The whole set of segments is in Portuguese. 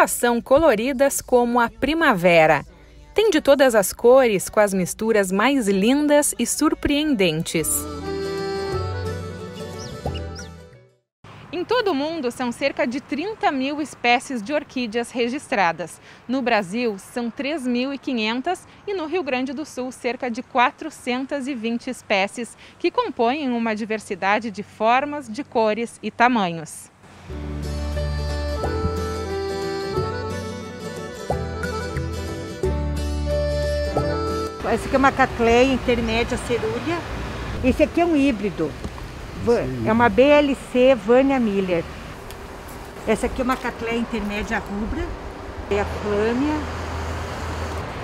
elas são coloridas como a primavera. Tem de todas as cores, com as misturas mais lindas e surpreendentes. Em todo o mundo, são cerca de 30 mil espécies de orquídeas registradas. No Brasil, são 3.500 e no Rio Grande do Sul, cerca de 420 espécies, que compõem uma diversidade de formas, de cores e tamanhos. Esse aqui é uma catleia intermédia cerúlea. Esse aqui é um híbrido. Sim. É uma BLC Vânia Miller. Essa aqui é uma catleia intermédia rubra. É a flâmia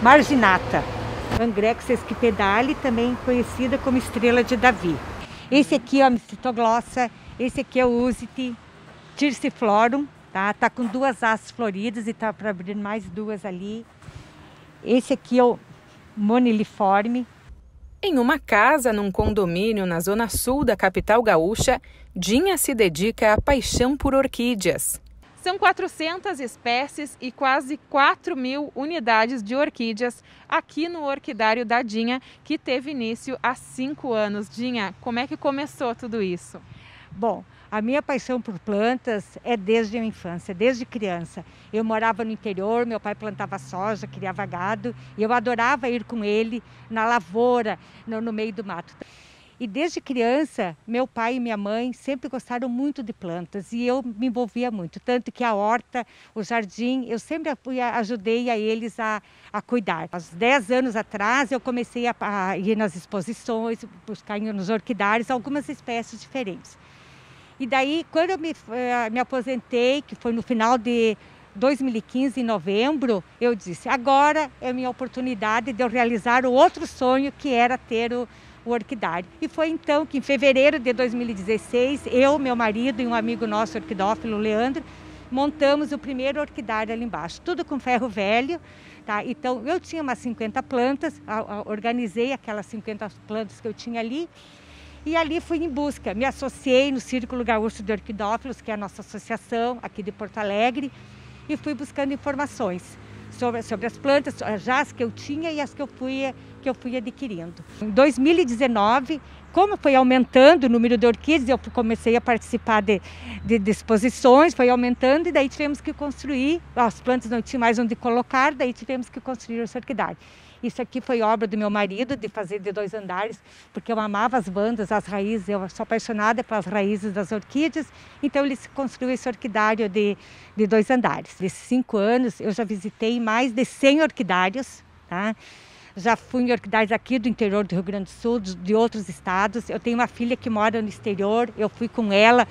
marginata. Angrex esquipedale, também conhecida como estrela de Davi. Esse aqui é a Mistoglossa, esse aqui é o Usiti tirsiflorum, tá? Tá com duas asas floridas e tá para abrir mais duas ali. Esse aqui é o moniliforme. Em uma casa num condomínio na zona sul da capital gaúcha, Dinha se dedica à paixão por orquídeas. São 400 espécies e quase 4 mil unidades de orquídeas aqui no Orquidário da Dinha, que teve início há cinco anos. Dinha, como é que começou tudo isso? Bom, a minha paixão por plantas é desde a minha infância, desde criança. Eu morava no interior, meu pai plantava soja, criava gado, e eu adorava ir com ele na lavoura, no, no meio do mato. E desde criança, meu pai e minha mãe sempre gostaram muito de plantas e eu me envolvia muito. Tanto que a horta, o jardim, eu sempre ajudei a eles a, a cuidar. Há 10 anos atrás, eu comecei a, a ir nas exposições, buscar nos orquidários algumas espécies diferentes. E daí, quando eu me, eh, me aposentei, que foi no final de 2015, em novembro, eu disse: agora é minha oportunidade de eu realizar o outro sonho que era ter o, o orquidário. E foi então que, em fevereiro de 2016, eu, meu marido e um amigo nosso, orquidófilo, Leandro, montamos o primeiro orquidário ali embaixo, tudo com ferro velho. Tá? Então, eu tinha umas 50 plantas, organizei aquelas 50 plantas que eu tinha ali e ali fui em busca. Me associei no Círculo Gaúcho de Orquidófilos, que é a nossa associação aqui de Porto Alegre, e fui buscando informações sobre, sobre as plantas, já as que eu tinha e as que eu fui, que eu fui adquirindo. Em 2019, como foi aumentando o número de orquídeas, eu comecei a participar de, de, de exposições, foi aumentando e daí tivemos que construir, as plantas não tinham mais onde colocar, daí tivemos que construir o orquidário. Isso aqui foi obra do meu marido, de fazer de dois andares, porque eu amava as bandas, as raízes, eu sou apaixonada pelas raízes das orquídeas, então ele construiu esse orquidário de, de dois andares. Nesses cinco anos, eu já visitei mais de 100 orquidários, tá? Já fui em orquidários aqui do interior do Rio Grande do Sul, de outros estados. Eu tenho uma filha que mora no exterior, eu fui com ela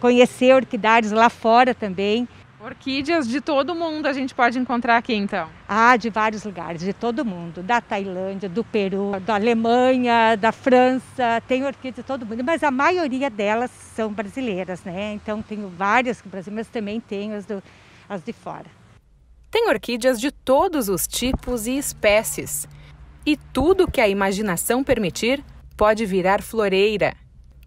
conhecer orquidários lá fora também. Orquídeas de todo mundo a gente pode encontrar aqui então? Ah, de vários lugares, de todo mundo. Da Tailândia, do Peru, da Alemanha, da França. Tem orquídeas de todo mundo, mas a maioria delas são brasileiras, né? Então tenho várias brasileiras, mas também tenho as, do, as de fora. Tem orquídeas de todos os tipos e espécies. E tudo que a imaginação permitir pode virar floreira.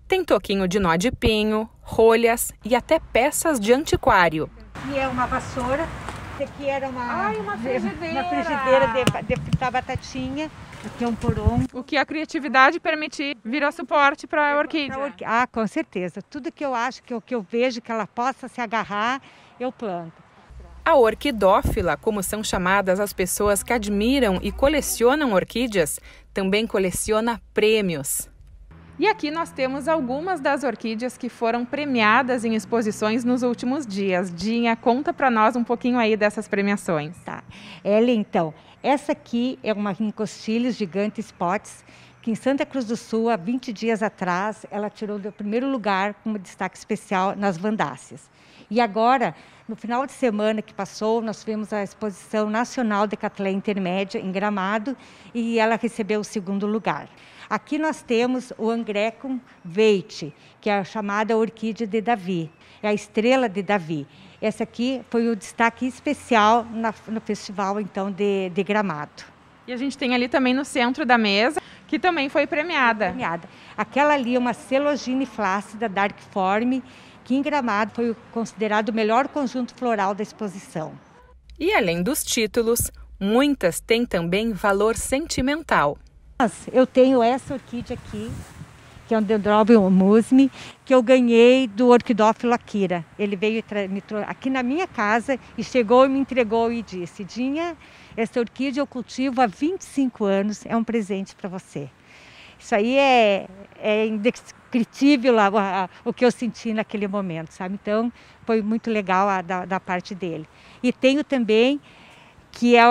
Tem toquinho de nó de pinho, rolhas e até peças de antiquário aqui é uma vassoura, esse aqui era uma, Ai, uma frigideira, uma frigideira de, de fritar batatinha. Aqui é um poron. O que a criatividade permitir virou suporte para a orquídea. Orqui... Ah, com certeza. Tudo que eu acho, que eu, que eu vejo que ela possa se agarrar, eu planto. A orquidófila, como são chamadas as pessoas que admiram e colecionam orquídeas, também coleciona prêmios. E aqui nós temos algumas das orquídeas que foram premiadas em exposições nos últimos dias. Dinha, conta para nós um pouquinho aí dessas premiações. Tá. Ela, então, essa aqui é uma Rincostilis gigante spots, que em Santa Cruz do Sul, há 20 dias atrás, ela tirou o primeiro lugar como destaque especial nas Vandáceas. E agora, no final de semana que passou, nós tivemos a exposição nacional de Catleia Intermédia em Gramado e ela recebeu o segundo lugar. Aqui nós temos o Angrecum veite, que é a chamada orquídea de Davi, é a estrela de Davi. Essa aqui foi o destaque especial na, no festival então de, de Gramado. E a gente tem ali também no centro da mesa, que também foi premiada. premiada. Aquela ali é uma celogine flácida, dark form, Aqui em Gramado foi considerado o melhor conjunto floral da exposição. E além dos títulos, muitas têm também valor sentimental. Eu tenho essa orquídea aqui, que é um Dendrobium musme, que eu ganhei do orquidófilo Akira. Ele veio aqui na minha casa e chegou e me entregou e disse: Dinha, essa orquídea eu cultivo há 25 anos, é um presente para você. Isso aí é, é indescritível a, a, o que eu senti naquele momento, sabe? Então, foi muito legal da, da parte dele. E tenho também que é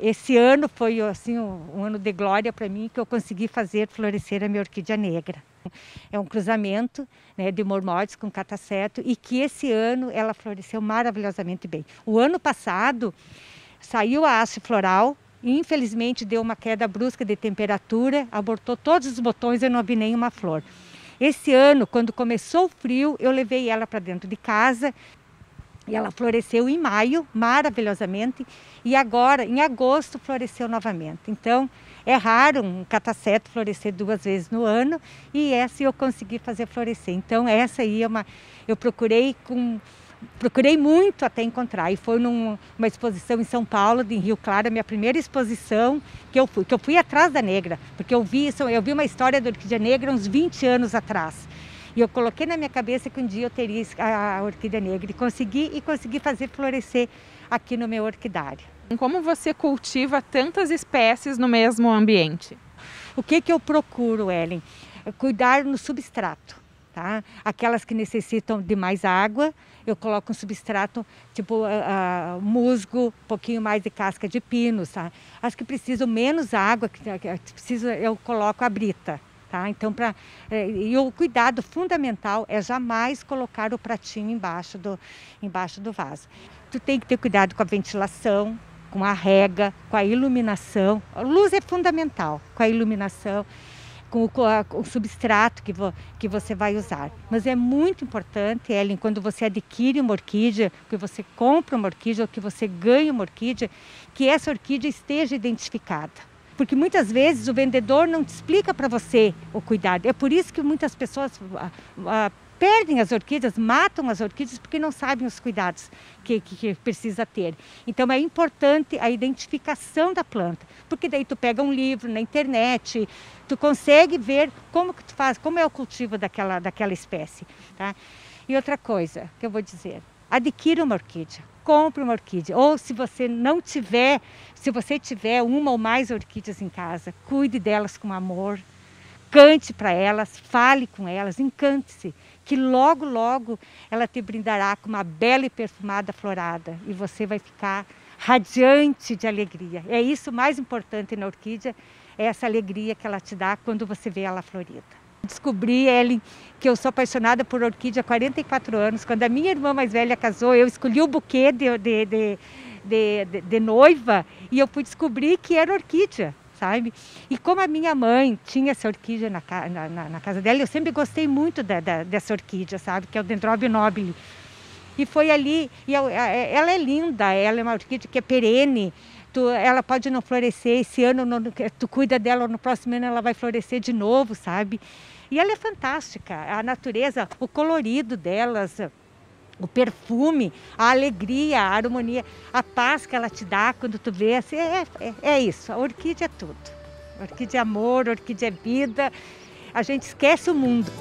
esse ano foi assim um, ano de glória para mim que eu consegui fazer florescer a minha orquídea negra. É um cruzamento né, de mormóides com cataceto e que esse ano ela floresceu maravilhosamente bem. O ano passado saiu a haste floral e infelizmente deu uma queda brusca de temperatura, abortou todos os botões e não vi nenhuma flor. Esse ano, quando começou o frio, eu levei ela para dentro de casa e ela floresceu em maio, maravilhosamente, e agora, em agosto, floresceu novamente. Então, é raro um cataceto florescer duas vezes no ano e essa eu consegui fazer florescer. Então, essa aí é uma. Eu procurei com procurei muito até encontrar. E foi numa exposição em São Paulo, em Rio Claro, a minha primeira exposição que eu fui, que eu fui atrás da negra, porque eu vi eu vi uma história da orquídea negra uns 20 anos atrás. E eu coloquei na minha cabeça que um dia eu teria a orquídea negra e consegui e consegui fazer florescer aqui no meu orquidário. Como você cultiva tantas espécies no mesmo ambiente? O que que eu procuro, Ellen? Cuidar no substrato. Tá? Aquelas que necessitam de mais água, eu coloco um substrato tipo uh, uh, musgo, um pouquinho mais de casca de pino. Tá? As que precisam menos água, que, que preciso, eu coloco a brita. Tá? Então, pra, é, e o cuidado fundamental é jamais colocar o pratinho embaixo do, embaixo do vaso. Tu tem que ter cuidado com a ventilação, com a rega, com a iluminação. A luz é fundamental, com a iluminação com o, com o substrato que, vo, que você vai usar. Mas é muito importante, Ellen, quando você adquire uma orquídea, que você compra uma orquídea ou que você ganha uma orquídea, que essa orquídea esteja identificada. Porque muitas vezes o vendedor não te explica para você o cuidado. É por isso que muitas pessoas ah, ah, perdem as orquídeas, matam as orquídeas porque não sabem os cuidados que, que, que, precisa ter. Então é importante a identificação da planta, porque daí tu pega um livro na internet, tu consegue ver como que tu faz, como é o cultivo daquela, daquela espécie. Tá? E outra coisa que eu vou dizer, adquira uma orquídea, compre uma orquídea. Ou se você não tiver, se você tiver uma ou mais orquídeas em casa, cuide delas com amor, cante para elas, fale com elas, encante-se, que logo, logo ela te brindará com uma bela e perfumada florada e você vai ficar radiante de alegria. É isso mais importante na orquídea, é essa alegria que ela te dá quando você vê ela florida. Descobri, Ellen, que eu sou apaixonada por orquídea há 44 anos. Quando a minha irmã mais velha casou, eu escolhi o buquê de, de, de, de, de noiva e eu pude descobrir que era orquídea sabe? E como a minha mãe tinha essa orquídea na, na, na casa dela, eu sempre gostei muito da, da, dessa orquídea, sabe? Que é o Dendrobium nobile. E foi ali, e ela é linda, ela é uma orquídea que é perene, tu, ela pode não florescer esse ano, no, tu cuida dela, no próximo ano ela vai florescer de novo, sabe? E ela é fantástica, a natureza, o colorido delas, o perfume, a alegria, a harmonia, a paz que ela te dá quando tu vê, assim, é, é, é isso, a orquídea é tudo. Orquídea é amor, orquídea é vida, a gente esquece o mundo.